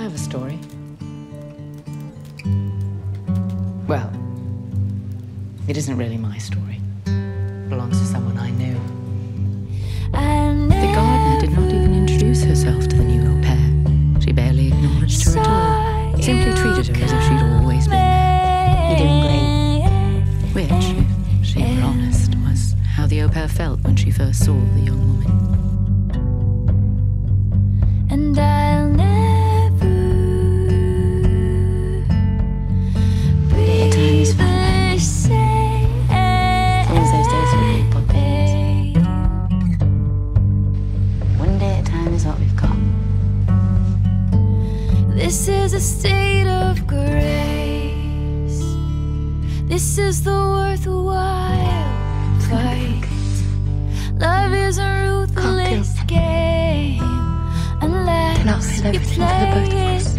have a story. Well, it isn't really my story. It belongs to someone I knew. The gardener did not even introduce herself to the new au pair. She barely acknowledged her at all. Simply treated her as if she'd always been there. You're doing great. Which, if she were honest, was how the au pair felt when she first saw the young woman. This is a state of grace. This is the worthwhile fight. Love is a ruthless game unless you everything for the both play it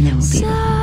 And there will be the